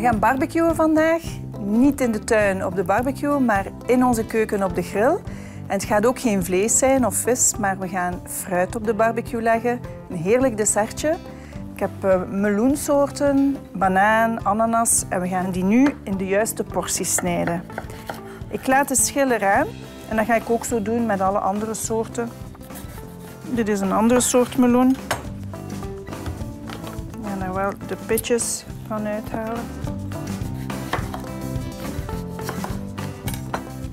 We gaan barbecuen vandaag. Niet in de tuin op de barbecue, maar in onze keuken op de grill. En het gaat ook geen vlees zijn of vis, maar we gaan fruit op de barbecue leggen. Een heerlijk dessertje. Ik heb uh, meloensoorten, banaan, ananas en we gaan die nu in de juiste porties snijden. Ik laat de schil eraan en dat ga ik ook zo doen met alle andere soorten. Dit is een andere soort meloen. Ik ga er wel de pitjes van uithalen.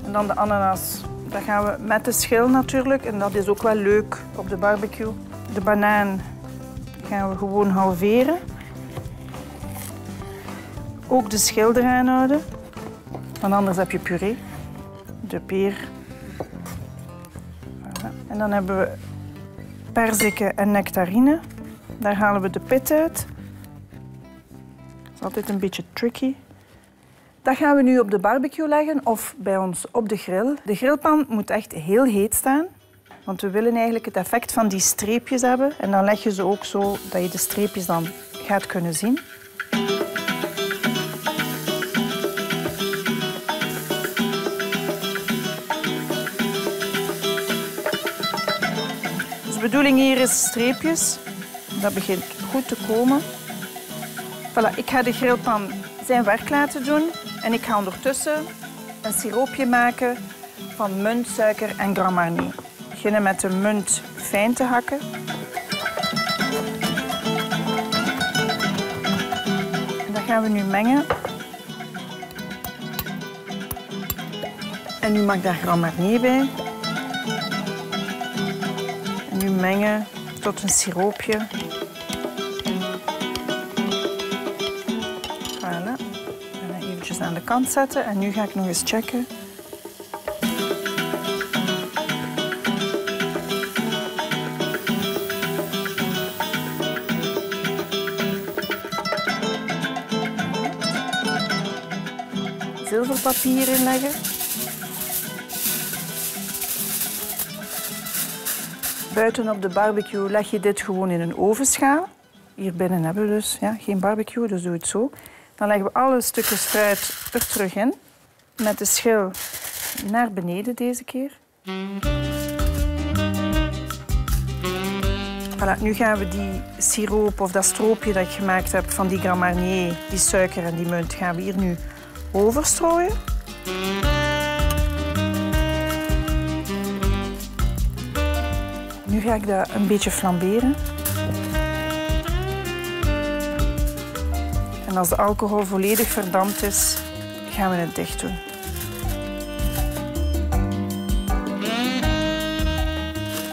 En dan de ananas. Dat gaan we met de schil natuurlijk en dat is ook wel leuk op de barbecue. De banaan gaan we gewoon halveren. Ook de schil eraan houden, want anders heb je puree. De peer. En dan hebben we perziken en nectarine. Daar halen we de pit uit. Altijd een beetje tricky. Dat gaan we nu op de barbecue leggen of bij ons op de grill. De grillpan moet echt heel heet staan. Want we willen eigenlijk het effect van die streepjes hebben. En dan leg je ze ook zo dat je de streepjes dan gaat kunnen zien. Dus de bedoeling hier is streepjes. Dat begint goed te komen. Voilà, ik ga de grillpan zijn werk laten doen. En ik ga ondertussen een siroopje maken van munt, suiker en Grand Marnier. Beginnen met de munt fijn te hakken. En dat gaan we nu mengen. En nu mag daar Grand Marnier bij. En nu mengen tot een siroopje. Aan de kant zetten. En nu ga ik nog eens checken. Zilverpapier inleggen. Buiten op de barbecue leg je dit gewoon in een ovenschaal. Hier binnen hebben we dus ja, geen barbecue, dus doe het zo. Dan leggen we alle stukken fruit er terug in. Met de schil naar beneden deze keer. Voilà, nu gaan we die siroop of dat stroopje dat ik gemaakt heb van die Grand Marnier, die suiker en die munt, gaan we hier nu overstrooien. Nu ga ik dat een beetje flamberen. Als de alcohol volledig verdampt is, gaan we het dicht doen.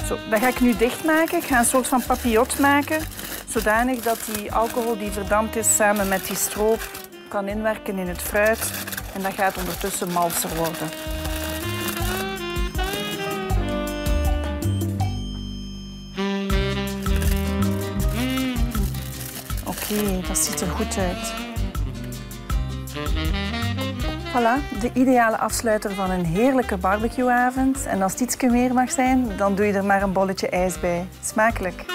Zo, dat ga ik nu dichtmaken. Ik ga een soort van papillot maken, zodanig dat die alcohol die verdampt is samen met die stroop kan inwerken in het fruit. En dat gaat ondertussen malser worden. Oké, dat ziet er goed uit. Voilà, de ideale afsluiter van een heerlijke barbecueavond. En als het iets meer mag zijn, dan doe je er maar een bolletje ijs bij. Smakelijk.